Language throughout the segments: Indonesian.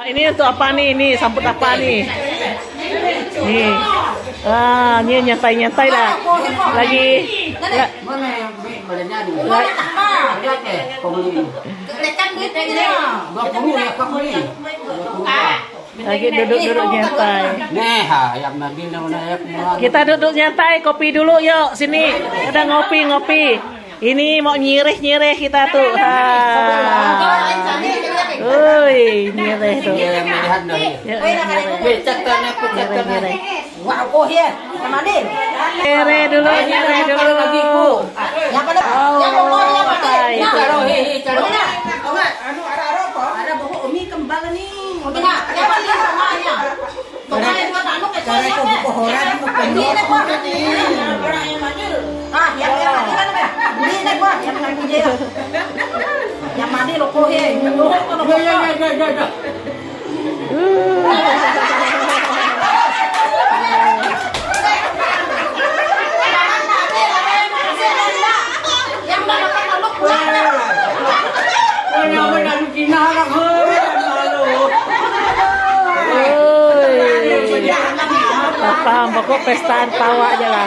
Ini untuk apa nih? Ini sambut apa nih? Nih. Ah, ini nyantai-nyantai lah. Lagi lagi duduk-duduk nyantai. Kita duduk nyantai, kopi dulu yuk sini. Ada ngopi-ngopi. Ini mau nyirih-nyirih kita tuh. Ha. Uy, nyirih tuh. Yang melihat nyirih. Becak tanah Nyirih, tanah. Wah, kok ya? Sama Din. Nyirih dulu, nyirih dulu. Yang pada Oh, yang mau yang pada. itu. Taruh, hehe, taruh. Anu ara-ara kok. Ada bawa umi kembang nih. Umi nak, yang pada namanya. Pokoknya buat anu ke cara itu pohoran ini nek kok. Ah, yang yang mati kan ya. Ini yang ya. Ya, ya, ya, ya, ya, ya. Kan lo malu. Uy. Gak paham, pokok pestaan tawa aja lah.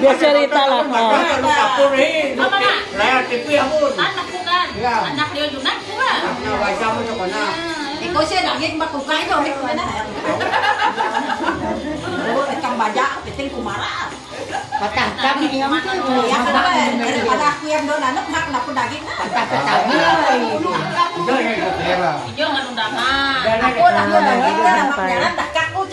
Dia cerita lah. Anak. Ya. Anak dia juga bukan. Nah, baca mo sa kana. Ikaw siya daging matukay do, may kumana. Oh, ikang baja, piting kumara. Patah kami yang itu. Ya kan ba, daripada aku yang doon, anak hak na po daging na. yung kaya. Hijau nggak undangan. Ako na po daging na, maknyaran,